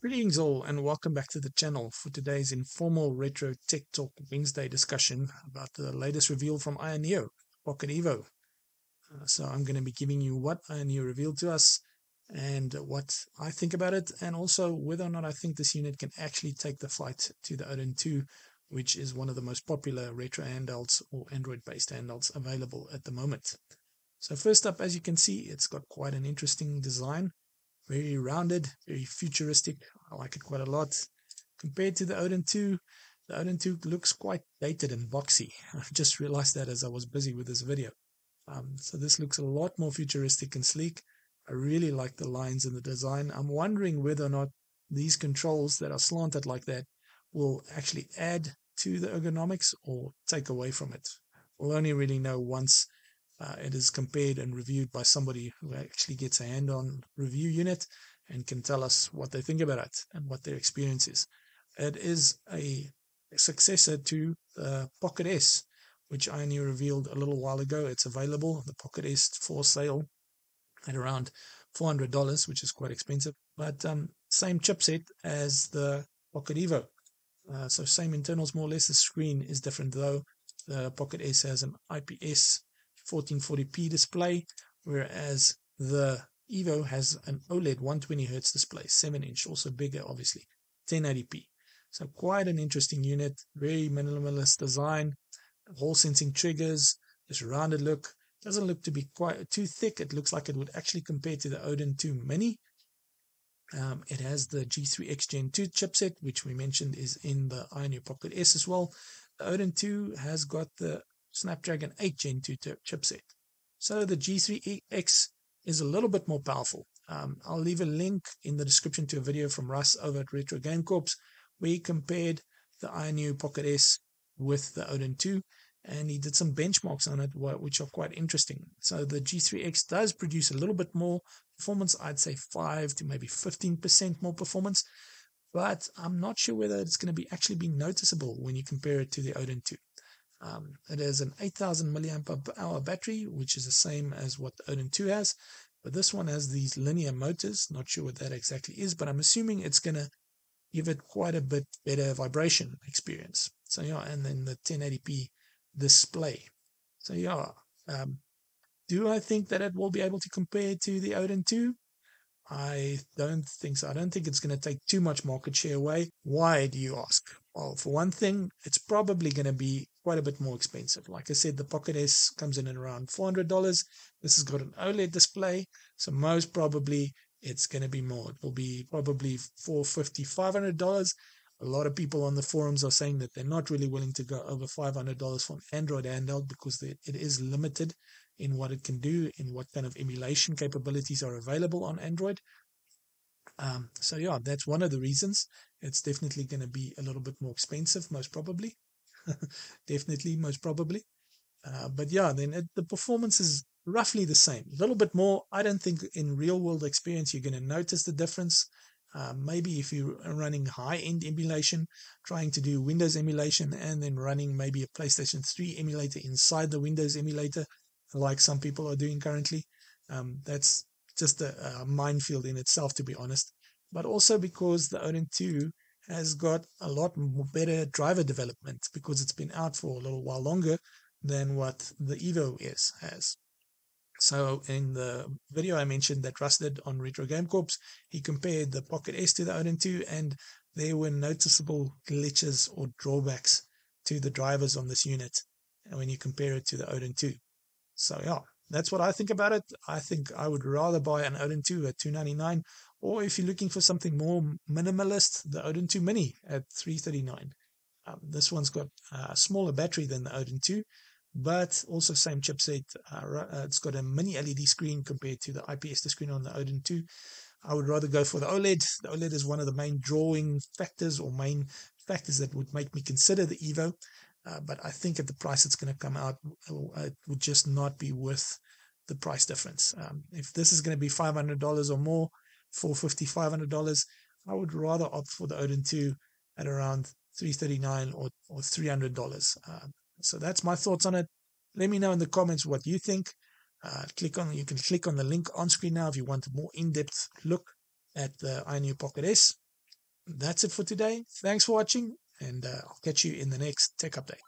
Greetings all and welcome back to the channel for today's informal Retro Tech Talk Wednesday discussion about the latest reveal from Ayaneo, Pocket Evo. Uh, so I'm going to be giving you what Ayaneo revealed to us and what I think about it and also whether or not I think this unit can actually take the fight to the Odin 2 which is one of the most popular retro handhelds or Android based handhelds available at the moment. So first up as you can see it's got quite an interesting design very rounded, very futuristic. I like it quite a lot. Compared to the Odin 2, the Odin 2 looks quite dated and boxy. I just realized that as I was busy with this video. Um, so this looks a lot more futuristic and sleek. I really like the lines in the design. I'm wondering whether or not these controls that are slanted like that will actually add to the ergonomics or take away from it. We'll only really know once uh, it is compared and reviewed by somebody who actually gets a hand on review unit and can tell us what they think about it and what their experience is. It is a successor to the Pocket S, which I only revealed a little while ago. It's available, the Pocket S for sale at around $400, which is quite expensive, but um, same chipset as the Pocket Evo. Uh, so same internals, more or less. The screen is different though. The Pocket S has an IPS 1440p display, whereas the Evo has an OLED 120Hz display, 7 inch, also bigger, obviously, 1080p. So, quite an interesting unit, very minimalist design, Hall sensing triggers, this rounded look. Doesn't look to be quite too thick. It looks like it would actually compare to the Odin 2 Mini. Um, it has the G3X Gen 2 chipset, which we mentioned is in the Ayaneo Pocket S as well. The Odin 2 has got the Snapdragon 8 Gen 2 chipset. So the G3X is a little bit more powerful. Um, I'll leave a link in the description to a video from Russ over at Retro Game Corps where he compared the Ayaneo Pocket S with the Odin 2 and he did some benchmarks on it which are quite interesting. So the G3X does produce a little bit more performance, I'd say 5 to maybe 15% more performance, but I'm not sure whether it's going to be actually be noticeable when you compare it to the Odin 2. Um, it has an 8000 milliamp hour battery, which is the same as what the Odin 2 has. But this one has these linear motors. Not sure what that exactly is, but I'm assuming it's going to give it quite a bit better vibration experience. So, yeah, and then the 1080p display. So, yeah, um, do I think that it will be able to compare to the Odin 2? I don't think so. I don't think it's going to take too much market share away. Why do you ask? Well, for one thing, it's probably going to be quite a bit more expensive. Like I said, the Pocket S comes in at around $400. This has got an OLED display, so most probably it's going to be more. It will be probably $450, $500. A lot of people on the forums are saying that they're not really willing to go over $500 for an Android handheld because it is limited in what it can do, in what kind of emulation capabilities are available on Android. Um, so yeah, that's one of the reasons. It's definitely going to be a little bit more expensive, most probably. definitely, most probably. Uh, but yeah, then it, the performance is roughly the same. A little bit more. I don't think in real world experience you're going to notice the difference. Uh, maybe if you're running high end emulation, trying to do Windows emulation, and then running maybe a PlayStation 3 emulator inside the Windows emulator, like some people are doing currently. Um, that's just a, a, minefield in itself, to be honest. But also because the Odin 2 has got a lot better driver development because it's been out for a little while longer than what the Evo is has. So in the video I mentioned that Russ did on Retro Game Corps, he compared the Pocket S to the Odin 2 and there were noticeable glitches or drawbacks to the drivers on this unit when you compare it to the Odin 2. So yeah, that's what I think about it. I think I would rather buy an Odin 2 at 299 or if you're looking for something more minimalist, the Odin 2 Mini at 339. Um, this one's got a smaller battery than the Odin 2, but also same chipset. Uh, uh it's got a mini LED screen compared to the IPS screen on the Odin 2. I would rather go for the OLED. The OLED is one of the main drawing factors or main factors that would make me consider the Evo. Uh, but I think at the price it's going to come out, it would just not be worth the price difference. Um, if this is going to be $500 or more, $450, $500, I would rather opt for the Odin 2 at around 339 or, or $300. Um, so that's my thoughts on it. Let me know in the comments what you think. Uh, click on you can click on the link on screen now if you want a more in-depth look at the Ayaneo Pocket S. that's it for today. Thanks for watching, and uh, I'll catch you in the next tech update.